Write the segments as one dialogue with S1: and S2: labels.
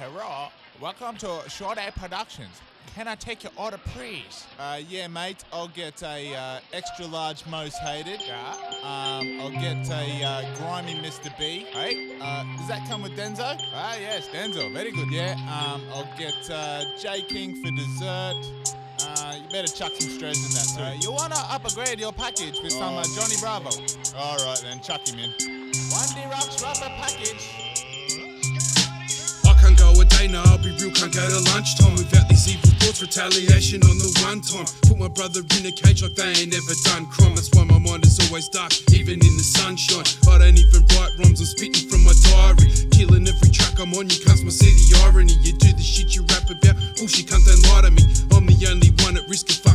S1: Hello, welcome to Shortay Productions. Can I take your order, please? Uh, yeah, mate. I'll get a uh, extra large, Mos Hated. Yeah. Um, I'll get a uh, grimy Mistah B. Hey, uh, does that come with Denzoe? Ah, yes, Denzoe. Very good. Yeah. Um, I'll get uh, J King for dessert. Uh, you better chuck some Strezz in that too. Uh, you wanna upgrade your package with some uh, Johnny Bravo? All right then, chuck him in. One D Rocks rubber package.
S2: Now, I'll be real, can't go to lunchtime without these evil thoughts, retaliation on the one time. Put my brother in a cage like they ain't ever done crime, that's why my mind is always dark, even in the sunshine. I don't even write rhymes, I'm spitting from my diary. Killing every track I'm on, you can't see the irony. You do the shit you rap about, bullshit can't don't lie to me. I'm the only one at risk of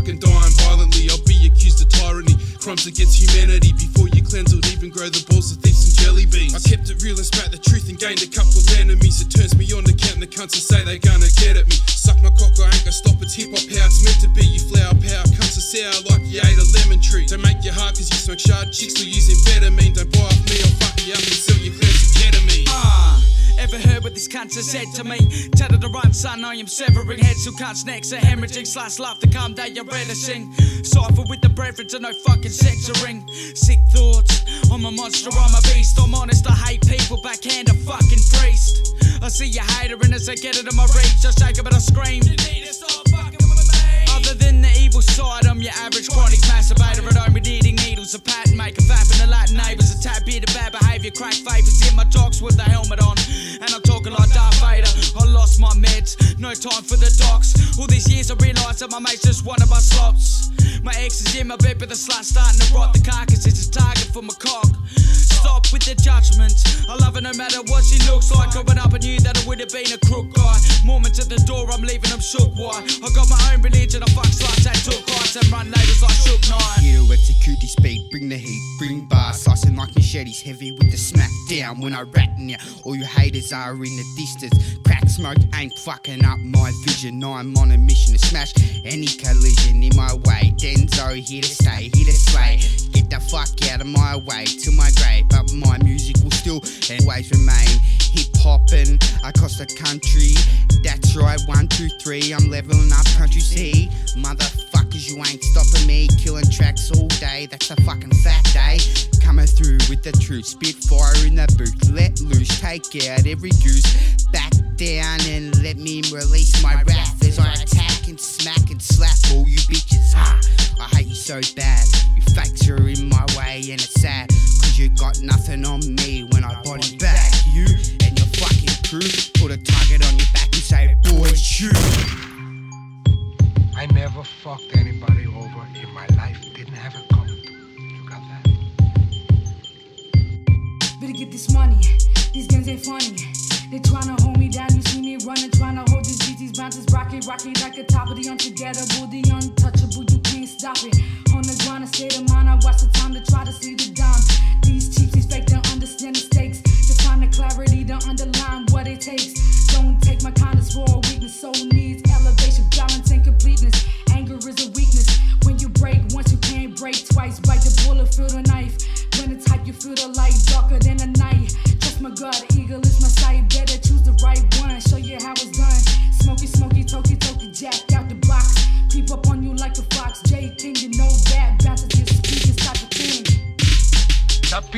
S2: crimes against humanity. Before you cleanse, would even grow the balls of thieves and jelly beans. I kept it real and spat the truth and gained a couple enemies. It turns me on to count the cunts and say they gonna get at me. Suck my cock, I ain't gonna stop. It's hip hop how it's meant to be. You flower power, cunts are sour like you ate a lemon tree. Don't make your heart cause you smoke shard chicks or using betamine. Don't buy
S3: ever heard what these cunts have said to me? Tell her to run, son, I am severing heads who cunts next are hemorrhaging, slice laugh to calm down your relishing. Cypher with the brethren to no fucking censoring. Sick thoughts, I'm a monster, I'm a beast. I'm honest, I hate people, backhand a fucking priest. I see you hater and as I get it in my reach, I shake it but I scream. You need to stop fucking with me. Other than the evil side, I'm your average no time for the docs. All these years I realised that my mate's just one of my slots. My ex is in my bed, but the slut starting to rot. The carcass is a target for my cock. Stop with the judgment. I love her no matter what she looks like. Growing up, I knew that I would have been a crook guy. Moments at the door, I'm leaving them shook. Why? I got my own religion. I fuck sluts and took heights and run neighbours like shook nine.
S4: Here to execute the speed, bring the heat, bring bars, slicing like machetes, heavy with the smack down when I rat now. All you haters are in the distance. Crack smoke ain't fucking up my vision. I'm on a mission to smash any collision in my way. Denzoe here to stay, here to slay. Get the fuck out of my way to my grave, but my music will still always remain hip hopping across the country. That's right, one, two, three. I'm leveling up country C. Motherfuckers, you ain't stopping me. Killing tracks all day. That's a fucking fact, eh? Coming through with the truth. Spit fire in the booth. Let loose. Take out every goose. Back down and let me release my wrath as I attack and smack and slap all you bitches. Ah, I hate you so bad. You fakes are in my way and it's sad. Cause you got nothing on me when I body back you and crew. Put a target on your back and say, boys, shoot.
S5: I never fucked anybody over in my life. Didn't have it coming. You got that?
S6: Better get this money. These games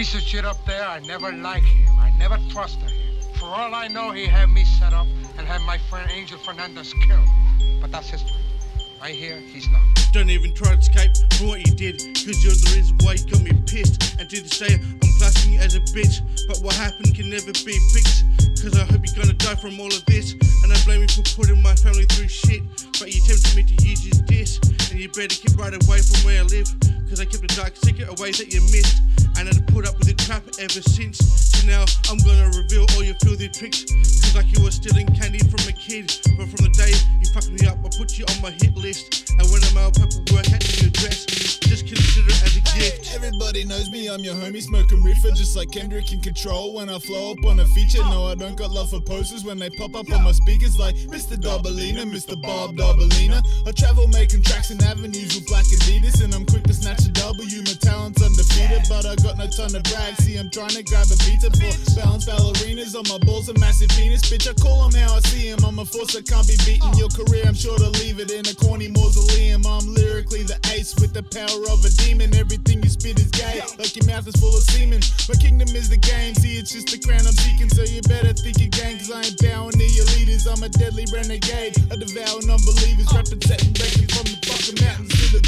S5: piece of shit up there, I never like him. I never trusted him. For all I know, he had me set up and had my friend Angel Fernandez killed. But that's history. I hear he's not.
S2: Don't even try to escape from what you did, cause you're the reason why you got me pissed. And to the say, I'm classing you as a bitch, but what happened can never be fixed. Cause I hope you're gonna die from all of this, and I blame you for putting my family through shit. But you tempted me to use and you better keep right away from where I live, cause I kept a dark secret away that you missed. And I've put up with the crap ever since. So now I'm gonna reveal all your filthy tricks, cause like you were stealing candy from a kid. But from the day you fucked me up, I put you on my hit list. And when I mail paperwork at your
S7: knows me,
S1: I'm your homie, smoking reefer just like Kendrick in control. When I flow up on a feature, no, I don't got love for posters when they pop up on my speakers like Mr. Doubleina, Mr. Bob Doubleina. I travel making tracks in avenues with black Adidas, and I'm quick to snatch a W. My talent's undefeated, but I got no ton to brag. See, I'm trying to grab a pizza for balance ballerinas on my balls, a massive penis. Bitch, I call him how I see him. I'm a force that can't be beaten. Your career, I'm sure to leave it in a corny mausoleum. I'm lyrically the ace with the power of a demon. Everything you spit is gay, like your mouth is full of semen. My kingdom is the game, see, it's just the crown I'm seeking. So you better think again, cause I ain't bowing to your leaders. I'm a deadly renegade, a devour non believers, representing records from the fucking mountains to the